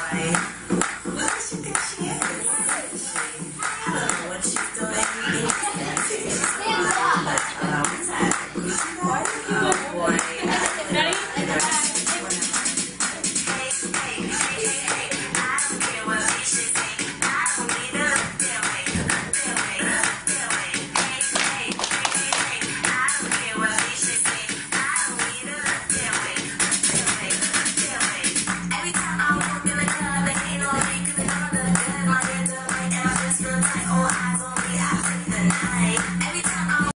What she think she is? I don't know what she's doing. Stand up.